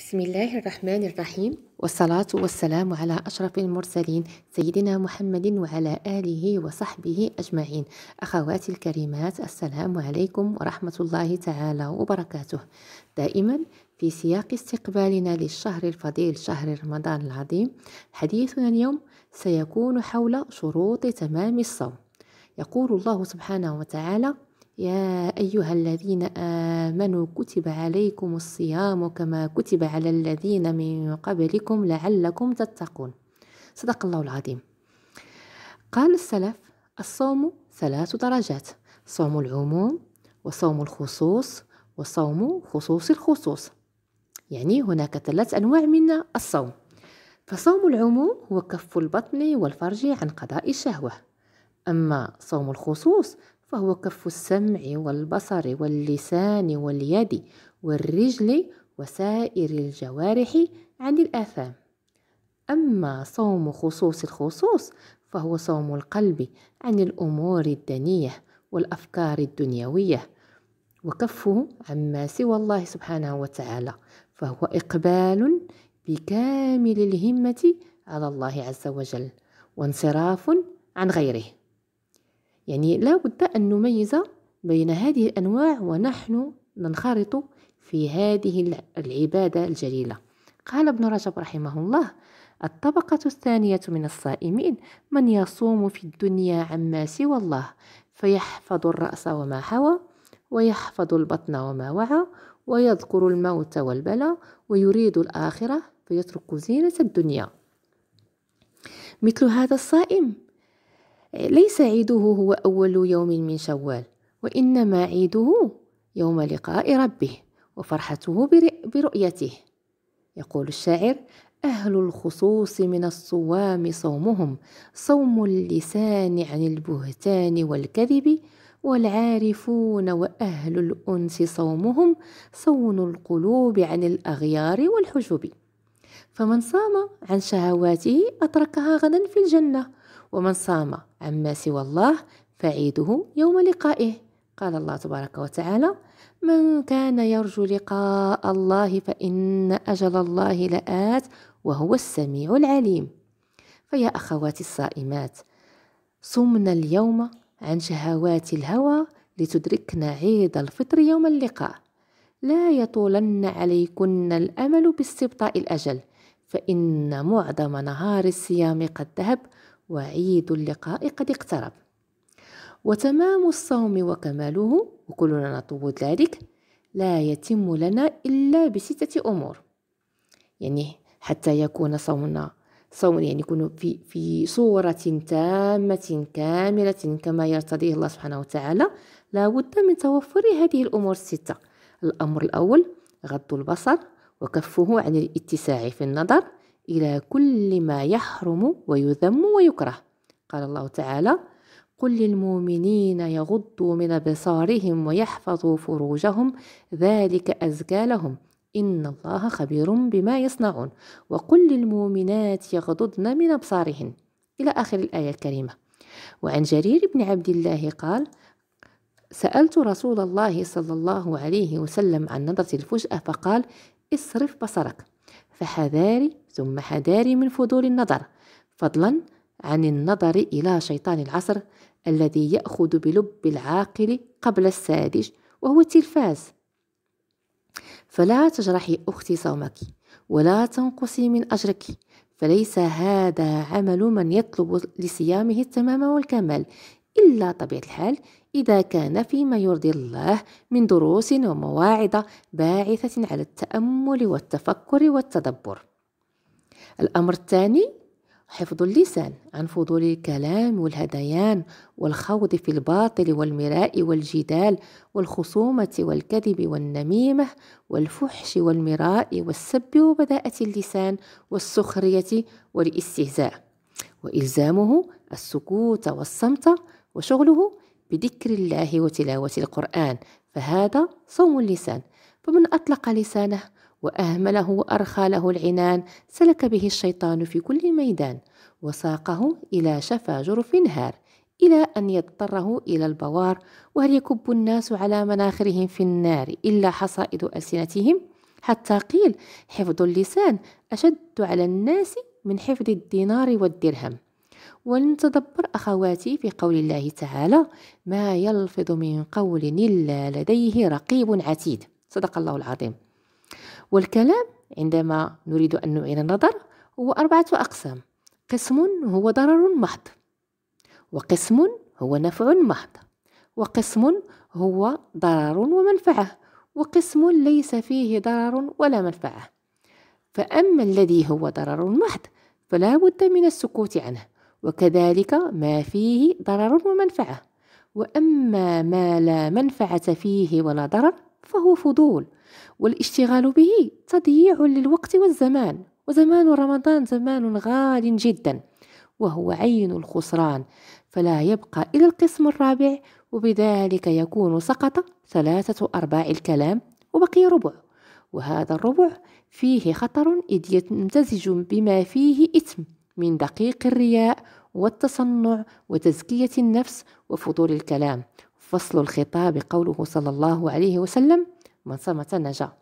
بسم الله الرحمن الرحيم. والصلاة والسلام على أشرف المرسلين سيدنا محمد وعلى آله وصحبه أجمعين. أخواتي الكريمات السلام عليكم ورحمة الله تعالى وبركاته. دائما في سياق استقبالنا للشهر الفضيل شهر رمضان العظيم حديثنا اليوم سيكون حول شروط تمام الصوم. يقول الله سبحانه وتعالى يا أيها الذين آمنوا كتب عليكم الصيام كما كتب على الذين من قبلكم لعلكم تتقون. صدق الله العظيم. قال السلف الصوم ثلاث درجات صوم العموم وصوم الخصوص وصوم خصوص الخصوص. يعني هناك ثلاث أنواع من الصوم. فصوم العموم هو كف البطن والفرج عن قضاء الشهوة. أما صوم الخصوص فهو كف السمع والبصر واللسان واليد والرجل وسائر الجوارح عن الآثام. أما صوم خصوص الخصوص فهو صوم القلب عن الأمور الدنية والأفكار الدنيوية وكفه عما سوى الله سبحانه وتعالى فهو إقبال بكامل الهمة على الله عز وجل وانصراف عن غيره. يعني لا بد أن نميز بين هذه الأنواع ونحن ننخرط في هذه العبادة الجليلة. قال ابن رجب رحمه الله الطبقة الثانية من الصائمين من يصوم في الدنيا عما سوى الله فيحفظ الرأس وما حوى ويحفظ البطن وما وعى ويذكر الموت والبلاء ويريد الآخرة فيترك زينة الدنيا. مثل هذا الصائم ليس عيده هو أول يوم من شوال وإنما عيده يوم لقاء ربه وفرحته برؤيته. يقول الشاعر أهل الخصوص من الصوام صومهم صوم اللسان عن البهتان والكذب والعارفون وأهل الأنس صومهم صون القلوب عن الأغيار والحجب. فمن صام عن شهواته أتركها غدا في الجنة ومن صام عما سوى الله فعيده يوم لقائه. قال الله تبارك وتعالى من كان يرجو لقاء الله فإن أجل الله لآت وهو السميع العليم. فيا أخواتي الصائمات صمنا اليوم عن شهوات الهوى لتدركنا عيد الفطر يوم اللقاء. لا يطولن عليكن الأمل باستبطاء الأجل فإن معظم نهار الصيام قد ذهب وعيد اللقاء قد اقترب. وتمام الصوم وكماله وكلنا نطلب ذلك لا يتم لنا إلا بستة أمور. يعني حتى يكون صومنا صوم يعني يكون في في صورة تامة كاملة كما يرتضيه الله سبحانه وتعالى لا بد من توفر هذه الأمور الستة. الأمر الأول غض البصر وكفه عن الاتساع في النظر إلى كل ما يحرم ويذم ويكره. قال الله تعالى قل للمؤمنين يغضوا من أبصارهم ويحفظوا فروجهم ذلك أزكى لهم. إن الله خبير بما يصنعون. وقل للمؤمنات يغضضن من أبصارهن. إلى آخر الآية الكريمة. وعن جرير بن عبد الله قال سألت رسول الله صلى الله عليه وسلم عن نظرة الفجأة فقال اصرف بصرك. فحذاري ثم حذاري من فضول النظر فضلا عن النظر إلى شيطان العصر الذي يأخذ بلب العاقل قبل الساذج وهو التلفاز. فلا تجرحي أختي صومك ولا تنقصي من أجرك فليس هذا عمل من يطلب لصيامه التمام والكمال. إلا طبيعة الحال إذا كان فيما يرضي الله من دروس ومواعظ باعثة على التأمل والتفكر والتدبر. الأمر الثاني حفظ اللسان عن فضول الكلام والهذيان والخوض في الباطل والمراء والجدال والخصومة والكذب والنميمة والفحش والمراء والسب وبذاءة اللسان والسخرية والإستهزاء. وإلزامه السكوت والصمت وشغله بذكر الله وتلاوة القرآن فهذا صوم اللسان. فمن أطلق لسانه وأهمله وأرخى له العنان سلك به الشيطان في كل ميدان وساقه إلى شفا جرف هار إلى أن يضطره إلى البوار وهل يكب الناس على مناخرهم في النار إلا حصائد ألسنتهم؟ حتى قيل حفظ اللسان أشد على الناس من حفظ الدينار والدرهم. ولنتدبر أخواتي في قول الله تعالى ما يلفظ من قول إلا لديه رقيب عتيد صدق الله العظيم. والكلام عندما نريد أن نعين النظر هو أربعة أقسام قسم هو ضرر محض وقسم هو نفع محض وقسم هو ضرر ومنفعة وقسم ليس فيه ضرر ولا منفعة. فأما الذي هو ضرر محض فلا بد من السكوت عنه وكذلك ما فيه ضرر ومنفعة. وأما ما لا منفعة فيه ولا ضرر فهو فضول والاشتغال به تضييع للوقت والزمان. وزمان رمضان زمان غال جدا وهو عين الخسران فلا يبقى إلى القسم الرابع. وبذلك يكون سقط ثلاثة أرباع الكلام وبقي ربع. وهذا الربع فيه خطر إذ يمتزج بما فيه إثم. من دقيق الرياء والتصنع وتزكية النفس وفضول الكلام. فصل الخطاب قوله صلى الله عليه وسلم من صمت نجا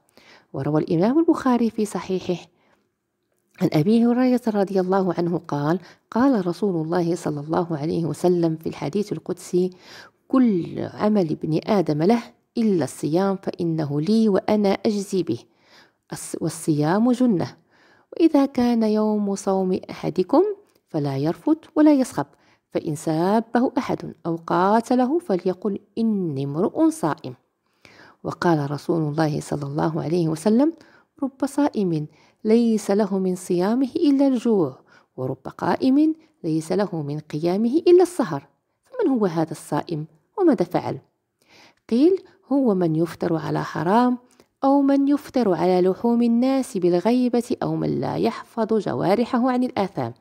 وروى الإمام البخاري في صحيحه. عن أبي هريرة رضي الله عنه قال قال رسول الله صلى الله عليه وسلم في الحديث القدسي كل عمل ابن آدم له إلا الصيام فإنه لي وأنا أجزي به. والصيام جنة. وإذا كان يوم صوم أحدكم فلا يرفث ولا يسخب فإن سابه أحد أو قاتله فليقل إني امرؤ صائم. وقال رسول الله صلى الله عليه وسلم رب صائم ليس له من صيامه إلا الجوع ورب قائم ليس له من قيامه إلا السهر فمن هو هذا الصائم وماذا فعل؟ قيل هو من يفطر على حرام أو من يفطر على لحوم الناس بالغيبة أو من لا يحفظ جوارحه عن الآثام.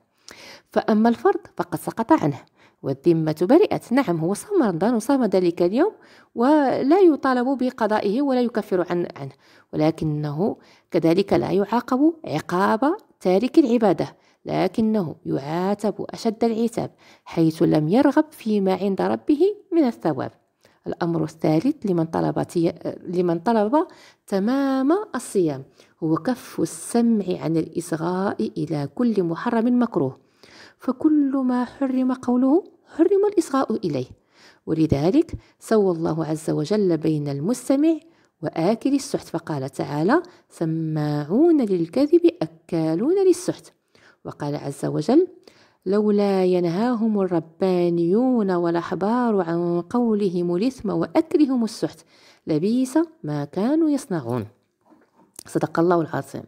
فأما الفرض فقد سقط عنه والذمة برئت. نعم هو صام رمضان وصام ذلك اليوم ولا يطالب بقضائه ولا يكفر عن عنه ولكنه كذلك لا يعاقب عقاب تارك العبادة لكنه يعاتب أشد العتاب حيث لم يرغب فيما عند ربه من الثواب. الأمر الثالث لمن طلب, لمن طلب تمام الصيام هو كف السمع عن الإصغاء إلى كل محرم مكروه فكل ما حرم قوله حرم الإصغاء إليه. ولذلك سوى الله عز وجل بين المستمع وآكل السحت فقال تعالى سماعون للكذب أكالون للسحت وقال عز وجل لولا ينهاهم الربانيون والأحبار عن قولهم الإثم وأكلهم السحت لبيس ما كانوا يصنعون. صدق الله العظيم.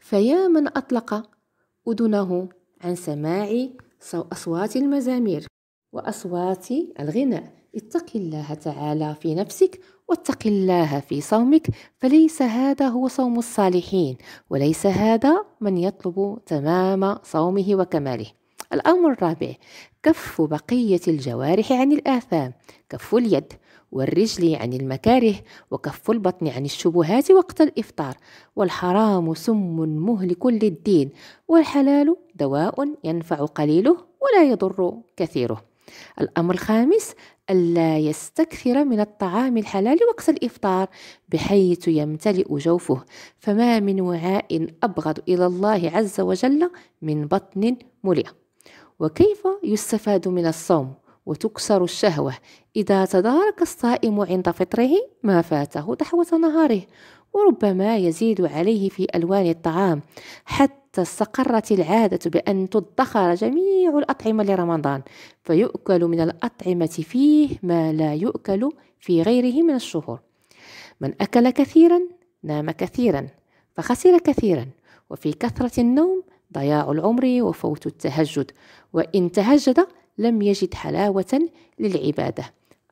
فيا من أطلق أذنه عن سماع أصوات المزامير وأصوات الغناء. اتق الله تعالى في نفسك واتق الله في صومك فليس هذا هو صوم الصالحين وليس هذا من يطلب تمام صومه وكماله. الأمر الرابع كف بقية الجوارح عن الآثام كف اليد والرجل عن المكاره وكف البطن عن الشبهات وقت الإفطار. والحرام سم مهلك للدين والحلال دواء ينفع قليله ولا يضر كثيره. الأمر الخامس ألا يستكثر من الطعام الحلال وقت الإفطار بحيث يمتلئ جوفه. فما من وعاء أبغض إلى الله عز وجل من بطن ملئ وكيف يستفاد من الصوم وتكسر الشهوة إذا تدارك الصائم عند فطره ما فاته تحوة نهاره وربما يزيد عليه في ألوان الطعام حتى استقرت العادة بأن تدخر جميع الأطعمة لرمضان فيؤكل من الأطعمة فيه ما لا يؤكل في غيره من الشهور. من أكل كثيرا نام كثيرا فخسر كثيرا وفي كثرة النوم ضياع العمر وفوت التهجد وإن تهجد لم يجد حلاوة للعبادة.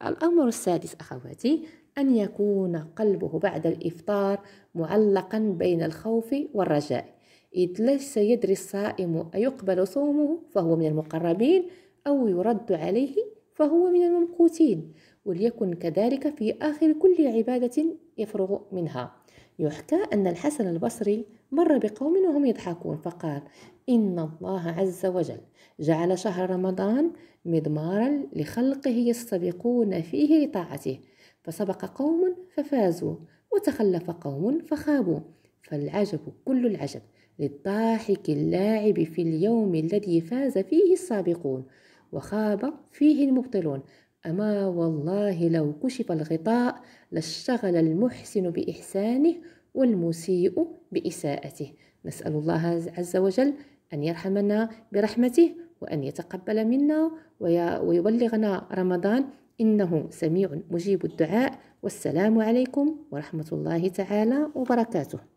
الأمر السادس أخواتي أن يكون قلبه بعد الإفطار معلقا بين الخوف والرجاء. إذ ليس يدري الصائم أيقبل صومه فهو من المقربين أو يرد عليه فهو من الممقوتين. وليكن كذلك في آخر كل عبادة يفرغ منها. يحكى أن الحسن البصري مر بقوم وهم يضحكون فقال إن الله عز وجل جعل شهر رمضان مضمارا لخلقه يستبقون فيه لطاعته فسبق قوم ففازوا وتخلف قوم فخابوا فالعجب كل العجب للضاحك اللاعب في اليوم الذي فاز فيه السابقون وخاب فيه المبطلون. أما والله لو كشف الغطاء لاشتغل المحسن بإحسانه والمسيء بإساءته. نسأل الله عز وجل أن يرحمنا برحمته وأن يتقبل منا ويبلغنا رمضان. إنه سميع مجيب الدعاء. والسلام عليكم ورحمة الله تعالى وبركاته.